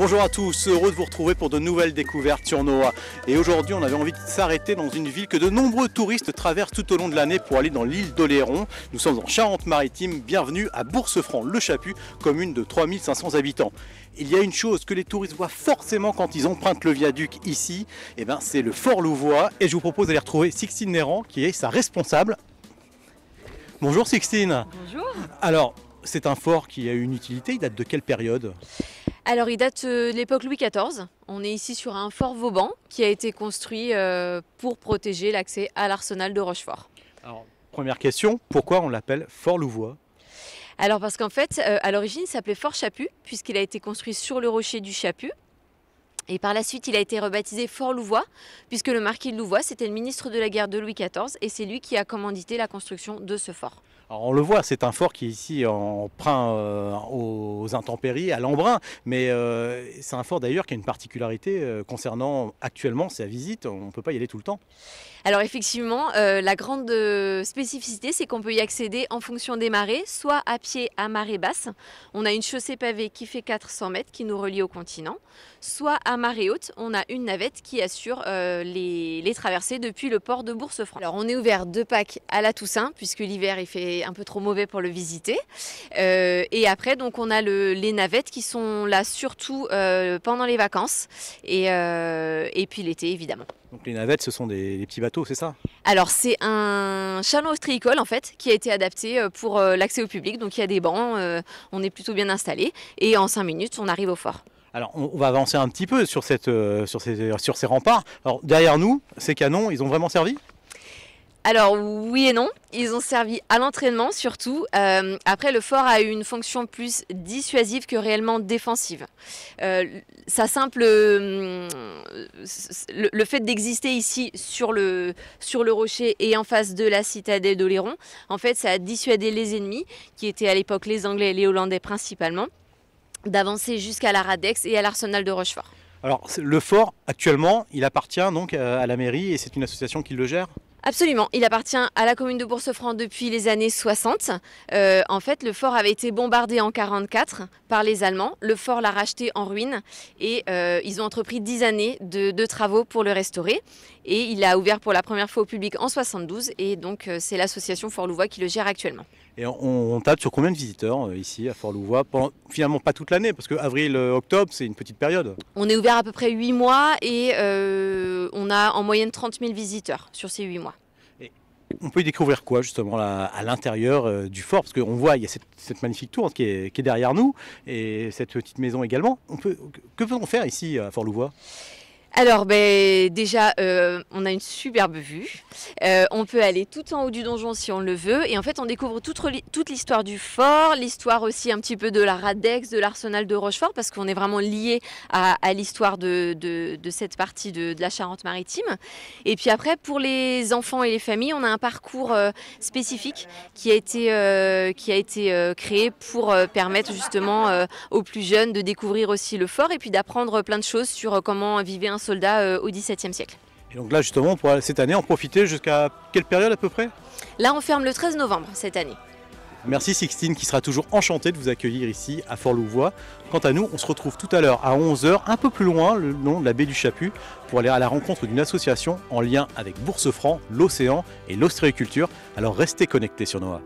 Bonjour à tous, heureux de vous retrouver pour de nouvelles découvertes sur Noah. Et aujourd'hui, on avait envie de s'arrêter dans une ville que de nombreux touristes traversent tout au long de l'année pour aller dans l'île d'Oléron. Nous sommes en Charente-Maritime, bienvenue à Boursefranc-le Chaput, commune de 3500 habitants. Il y a une chose que les touristes voient forcément quand ils empruntent le viaduc ici, et ben c'est le Fort Louvois. Et je vous propose d'aller retrouver Sixtine Néran, qui est sa responsable. Bonjour Sixtine. Bonjour. Alors, c'est un fort qui a une utilité, il date de quelle période? Alors, il date euh, de l'époque Louis XIV. On est ici sur un fort Vauban qui a été construit euh, pour protéger l'accès à l'arsenal de Rochefort. Alors, première question, pourquoi on l'appelle Fort Louvois? Alors, parce qu'en fait, euh, à l'origine, il s'appelait Fort Chaput, puisqu'il a été construit sur le rocher du Chaput. Et par la suite, il a été rebaptisé Fort Louvois, puisque le marquis de Louvois, c'était le ministre de la guerre de Louis XIV, et c'est lui qui a commandité la construction de ce fort. Alors on le voit, c'est un fort qui est ici emprunt euh, aux intempéries, à l'embrun, mais euh, c'est un fort d'ailleurs qui a une particularité euh, concernant actuellement sa visite, on ne peut pas y aller tout le temps. Alors effectivement, la grande spécificité, c'est qu'on peut y accéder en fonction des marées, soit à pied à marée basse. On a une chaussée pavée qui fait 400 mètres qui nous relie au continent, soit à marée haute, on a une navette qui assure euh, les, les traversées depuis le port de Boursefranc. Alors on est ouvert de Pâques à la Toussaint, puisque l'hiver il fait un peu trop mauvais pour le visiter. Euh, et après, donc on a le- les navettes qui sont là surtout euh, pendant les vacances et, et puis l'été évidemment. Donc les navettes, ce sont des, des petits bateaux, c'est ça? Alors c'est un chalon ostréicole en fait qui a été adapté pour l'accès au public. Donc il y a des bancs, on est plutôt bien installé et en 5 minutes on arrive au fort. Alors on, va avancer un petit peu sur, euh, ces, remparts. Derrière nous, ces canons, ils ont vraiment servi? Alors oui et non, ils ont servi à l'entraînement surtout. Euh, après le fort a eu une fonction plus dissuasive que réellement défensive. Euh, simple euh, le, le fait d'exister ici sur le sur le rocher et en face de la citadelle d'Oléron, en fait ça a dissuadé les ennemis qui étaient à l'époque les Anglais et les Hollandais principalement d'avancer jusqu'à la Radex et à l'arsenal de Rochefort. Alors le fort, actuellement, il appartient donc à, à la mairie et c'est une association qui le gère? Absolument, il appartient à la commune de Boursefranc depuis les années 60. Euh, en fait, le fort avait été bombardé en 44 par les Allemands. Le fort l'a racheté en ruine et euh, ils ont entrepris 10 années de, de travaux pour le restaurer. Et il a ouvert pour la première fois au public en 72 et donc euh, c'est l'association Fort Louvois qui le gère actuellement. Et on, on tape sur combien de visiteurs euh, ici à Fort-Louvois Finalement pas toute l'année, parce que avril-octobre, c'est une petite période. On est ouvert à peu près 8 mois et euh, on a en moyenne 30 000 visiteurs sur ces 8 mois. On peut y découvrir quoi justement là, à l'intérieur euh, du fort? Parce qu'on voit, il y a cette, cette magnifique tour qui est, qui est derrière nous et cette petite maison également. On peut, que peut-on faire ici à Fort-Louvois Alors, ben, déjà, euh, on a une superbe vue. Euh, on peut aller tout en haut du donjon si on le veut. Et en fait, on découvre toute, l'histoire du fort, l'histoire aussi un petit peu de la Radex, de l'arsenal de Rochefort, parce qu'on est vraiment lié à, l'histoire de, cette partie de, la Charente-Maritime. Et puis après, pour les enfants et les familles, on a un parcours euh, spécifique qui a été, qui a été créé pour permettre justement aux plus jeunes de découvrir aussi le fort et puis d'apprendre plein de choses sur comment vivait un soldat euh, au XVIIe siècle. Et donc là justement, on pourra cette année en profiter jusqu'à quelle période à peu près? Là, on ferme le 13 novembre cette année. Merci Sixtine qui sera toujours enchantée de vous accueillir ici à Fort-Louvois. Quant à nous, on se retrouve tout à l'heure à 11h, un peu plus loin, le long de la baie du Chaput, pour aller à la rencontre d'une association en lien avec Boursefranc, l'océan et l'ostréiculture. Alors restez connectés sur Noah.